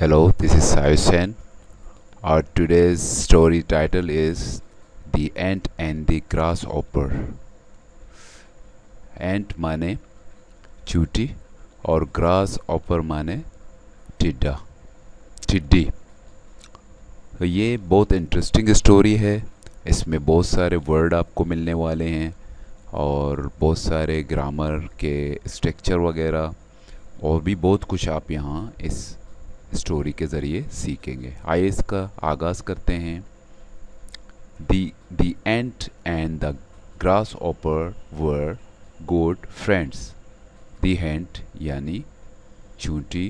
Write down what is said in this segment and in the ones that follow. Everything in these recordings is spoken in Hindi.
Hello, this is Sai Sen. Our today's story title is The Ant and the Grasshopper. Ant माने चूटी और ग्रास ऑपर माने टिड्डा टिड्डी तो ये बहुत इंटरेस्टिंग स्टोरी है इसमें बहुत सारे वर्ड आपको मिलने वाले हैं और बहुत सारे ग्रामर के स्ट्रक्चर वगैरह और भी बहुत कुछ आप यहाँ इस स्टोरी के ज़रिए सीखेंगे। आइए इसका आगाज़ करते हैं। The the ant and the grasshopper were good friends the ant यानी चूंटी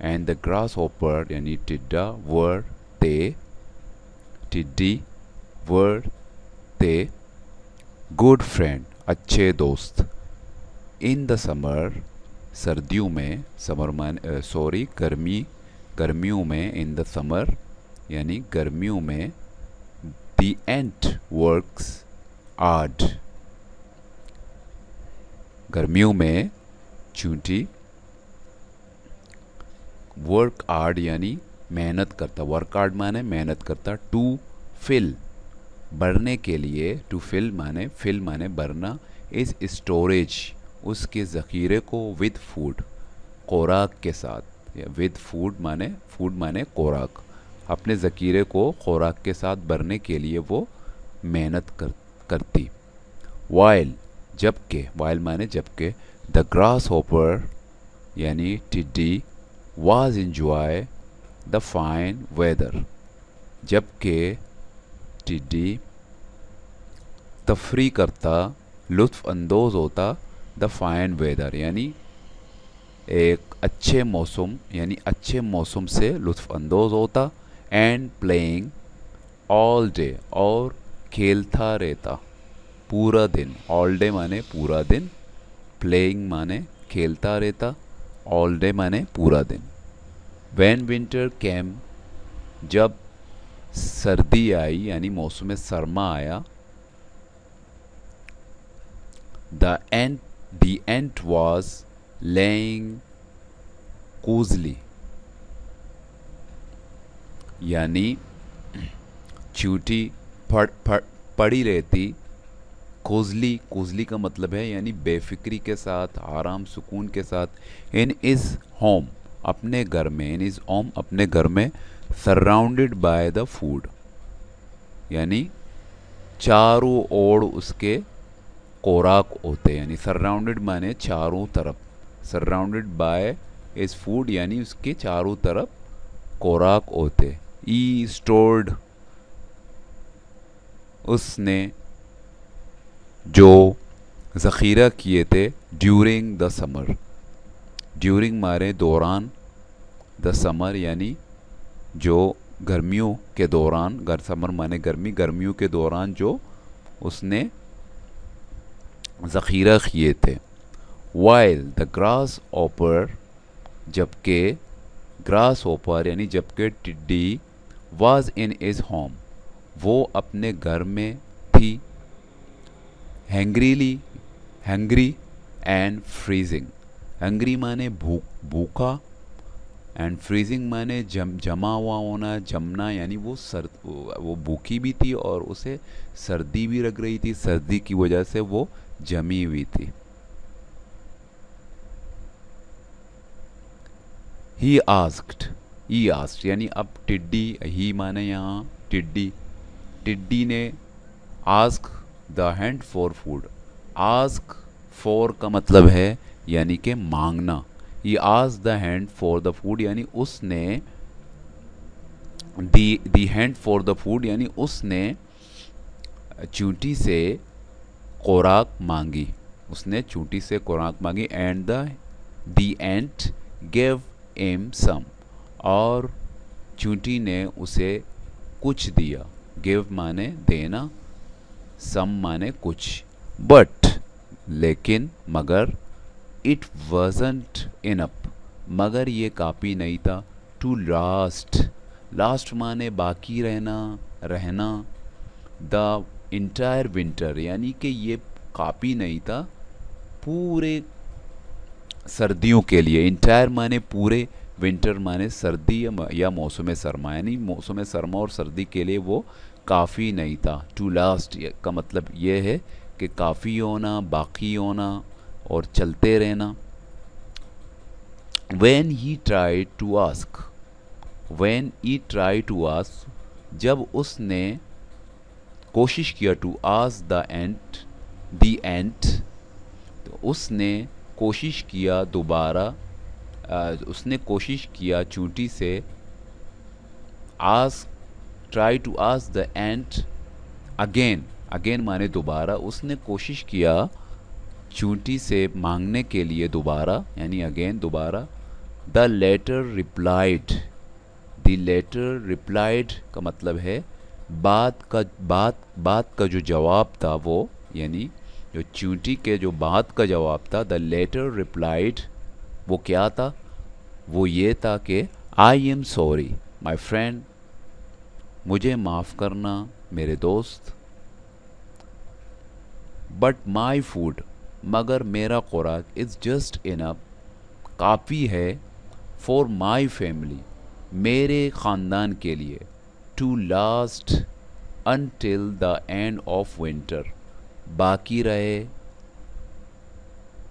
एंड द ग्रास ऑपर यानी टिड्डा वर ते टिड्डी वर ते गुड फ्रेंड अच्छे दोस्त। इन द समर सर्दियों में समर मान सॉरी गर्मी गर्मियों में इन द समर यानी गर्मियों में द एंट वर्क्स आर्ड गर्मियों में, चूंटी वर्क आर्ड यानी मेहनत करता वर्क आर्ड माने मेहनत करता टू फिल भरने के लिए टू फिल माने फिल माने भरना, इस स्टोरेज उसके ज़ख़ीरे को विद फ़ूड खुराक के साथ. विद फ़ूड माने फ़ूड माने खुराक। अपने ज़ख़ीरे को खुराक के साथ भरने के लिए वो मेहनत कर, करती। वाइल जबकि वाइल माने जबकि द ग्रास होपर यानी टिड्डी was enjoy the fine weather जबकि टिड्डी, तफरी करता लुत्फ़ अंदोज़ होता द फाइन वेदर यानी एक अच्छे मौसम, यानी अच्छे मौसम से लुत्फ़ अंदोज़ होता एंड प्लेइंग ऑल डे और खेलता रहता। पूरा दिन ऑल डे माने पूरा दिन प्लेइंग माने खेलता रहता ऑल डे माने पूरा दिन। वैन विंटर कैम जब सर्दी आई, यानी मौसम सरमा आया the and the ant was laying cosily यानी चूटी पड़ पड़ पड़ी रहती कोजली कोजली का मतलब है यानी बेफिक्री के साथ आराम सुकून के साथ इन इज़ होम अपने घर में इन इज़ होम अपने घर में सराउंडेड बाय द फ़ूड यानी चारों ओर उसके कोराक होते यानी सराउंडेड माने चारों तरफ़ सराउंडेड बाय इस फ़ूड यानी उसके चारों तरफ़ कोराक होते ई स्टोर्ड उसने जो ज़ख़ीरा किए थे ड्यूरिंग द समर ड्यूरिंग मारे दौरान द समर यानी जो गर्मियों के दौरान गर समर माने गर्मी गर्मियों के दौरान जो उसने ज़ख़ीरा किए थे वाइल द ग्रास ऑपर जबकि ग्रास ऑपर यानी जबकि टिड्डी वाज इन इज़ होम वो अपने घर में थी। Hungrily hungry and freezing hungry माने भूख, भूखा एंड फ्रीजिंग माने जम, जमा हुआ होना, जमना, यानी वो सर, वो भूखी भी थी और उसे सर्दी भी लग रही थी। सर्दी की वजह से वो जमी हुई थी। ही आस्क्ड ही आस्क्ड यानी अब टिड्डी, ही माने यहाँ, टिड्डी। टिड्डी ने ask the ant for food ask for का मतलब है यानी कि मांगना। ही आज the ant for the food यानी उसने the the ant for the food यानी उसने चूंटी से खुराक मांगी। उसने चूंटी से खुराक मांगी and the the ant give them some. और चूंटी ने उसे कुछ दिया। गिव माने देना, सम माने कुछ। बट, लेकिन, मगर, इट वजंट इनप मगर ये काफ़ी नहीं था। टू लास्ट लास्ट माने बाकी रहना रहना। द इंटायर विंटर यानी कि ये काफ़ी नहीं था। पूरे सर्दियों के लिए। इंटायर माने पूरे विंटर माने सर्दी या मौसम सरमा यानी मौसम सरमा और सर्दी के लिए वो काफ़ी नहीं था। टू लास्ट का मतलब ये है कि काफ़ी होना, बाकी होना और चलते रहना। When he tried to ask when he tried to ask जब उसने कोशिश किया to ask the ant the ant तो उसने कोशिश किया दोबारा उसने कोशिश किया चूंटी से। Ask tried to ask the ant again again माने दोबारा। उसने कोशिश किया चूंटी से मांगने के लिए दोबारा, यानी अगेन दोबारा। The latter replied the latter replied का मतलब है, बात का, बात बात का जो जवाब था वो, यानी जो चूंटी के जो बात का जवाब था द लेटर रिप्लाइड वो क्या था? वो ये था कि I am sorry my friend मुझे माफ़ करना, मेरे दोस्त बट माई फ़ूड मगर मेरा खुराक इज़ जस्ट इनफ काफ़ी है फॉर माई फैमिली मेरे ख़ानदान के लिए to last until the end of winter बाकी रहे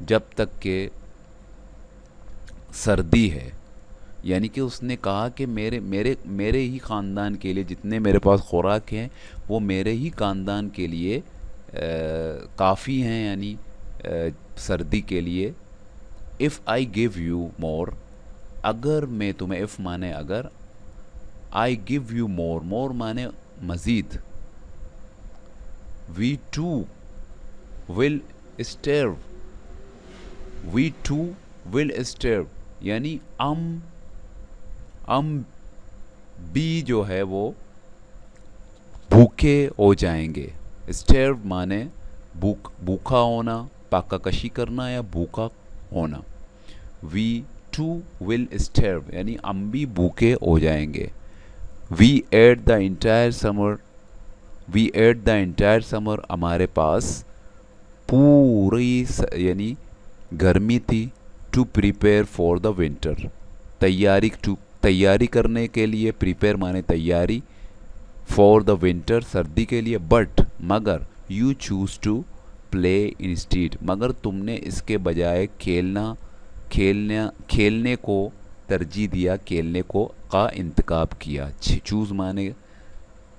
जब तक के सर्दी है। यानी कि उसने कहा कि मेरे मेरे मेरे ही ख़ानदान के लिए जितने मेरे पास खुराक हैं, वो मेरे ही ख़ानदान के लिए काफ़ी हैं, यानी सर्दी के लिए। If I give you more अगर मैं तुम्हें इफ़ माने अगर आई गिव यू मोर मोर माने मज़ीद। We too will starve we too will starve यानी हम हम भी जो है वो भूखे हो जाएँगे। स्टेव माने भूख, भूखा होना पाका कशी करना या भूखा होना। वी टू विल स्टेव यानी हम भी भूखे हो जाएँगे। We had the entire summer we had the entire summer हमारे पास पूरी यानी गर्मी थी to prepare for the winter तैयारी टू तैयारी करने के लिए प्रिपेयर माने तैयारी फॉर द विंटर सर्दी के लिए बट मगर you chose to play instead मगर तुमने इसके बजाय खेलना खेलना, खेलने को तरजीह दिया, खेलने को का इंतखब किया. चूज़ माने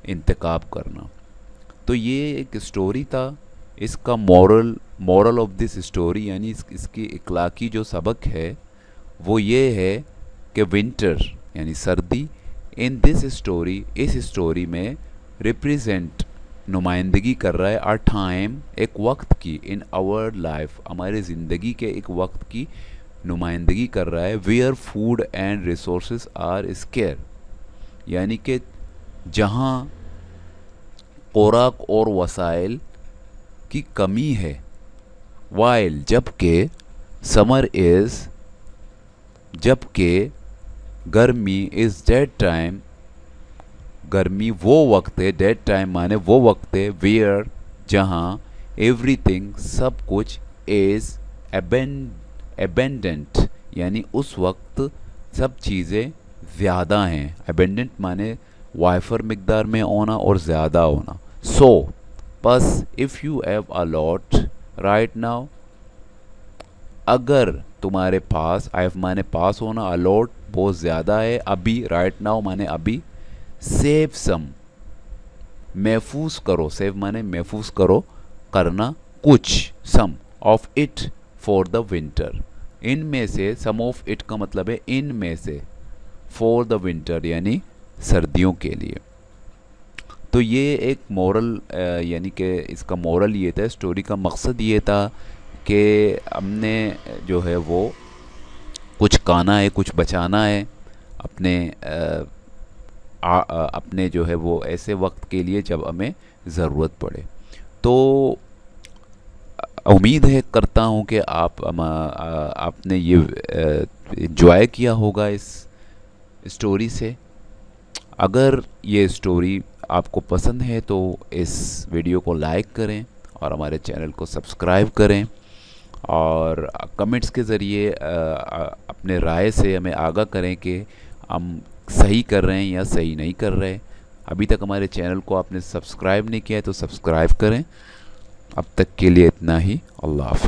इंतखब करना. तो ये एक स्टोरी था। इसका moral moral of this story यानी इस, इसकी इखलाकी जो सबक है वो ये है कि विंटर यानी सर्दी इन दिस स्टोरी इस स्टोरी में रिप्रेजेंट नुमाइंदगी कर रहा है आर टाइम एक वक्त की इन आवर लाइफ हमारे ज़िंदगी के एक वक्त की नुमाइंदगी कर रहा है where food and resource are scarce यानी कि जहाँ खुराक और वसाइल की कमी है। वाइल जबकि समर इज़ जबकि गर्मी इज़ डेड टाइम गर्मी वो वक्त है डेड टाइम माने वो वक्त है वेयर जहाँ एवरीथिंग सब कुछ इज़ एबेंडेंट यानी उस वक्त सब चीज़ें ज़्यादा हैं। एबेंडेंट माने वाइफर मकदार में होना और ज़्यादा होना। सो बस if you have a lot right now अगर तुम्हारे पास आई माने पास होना अलॉट बहुत ज़्यादा है, अभी राइट नाउ माने अभी सेव सम महफूज करो सेव माने महफूज करो, करना कुछ some of it for the winter in में से सम ऑफ़ इट का मतलब है इन में से फॉर द विंटर यानी सर्दियों के लिए. तो ये एक मॉरल यानी कि इसका मॉरल ये था स्टोरी का मकसद ये था कि हमने जो है वो कुछ काना है कुछ बचाना है अपने आ, आ, अपने जो है वो ऐसे वक्त के लिए जब हमें ज़रूरत पड़े। तो उम्मीद है करता हूँ कि आप आ, आपने ये इंजॉय किया होगा इस स्टोरी से। अगर ये स्टोरी आपको पसंद है तो इस वीडियो को लाइक करें और हमारे चैनल को सब्सक्राइब करें और कमेंट्स के ज़रिए अपने राय से हमें आगाह करें कि हम सही कर रहे हैं या सही नहीं कर रहे। अभी तक हमारे चैनल को आपने सब्सक्राइब नहीं किया है तो सब्सक्राइब करें। अब तक के लिए इतना ही। अल्लाह हाफ़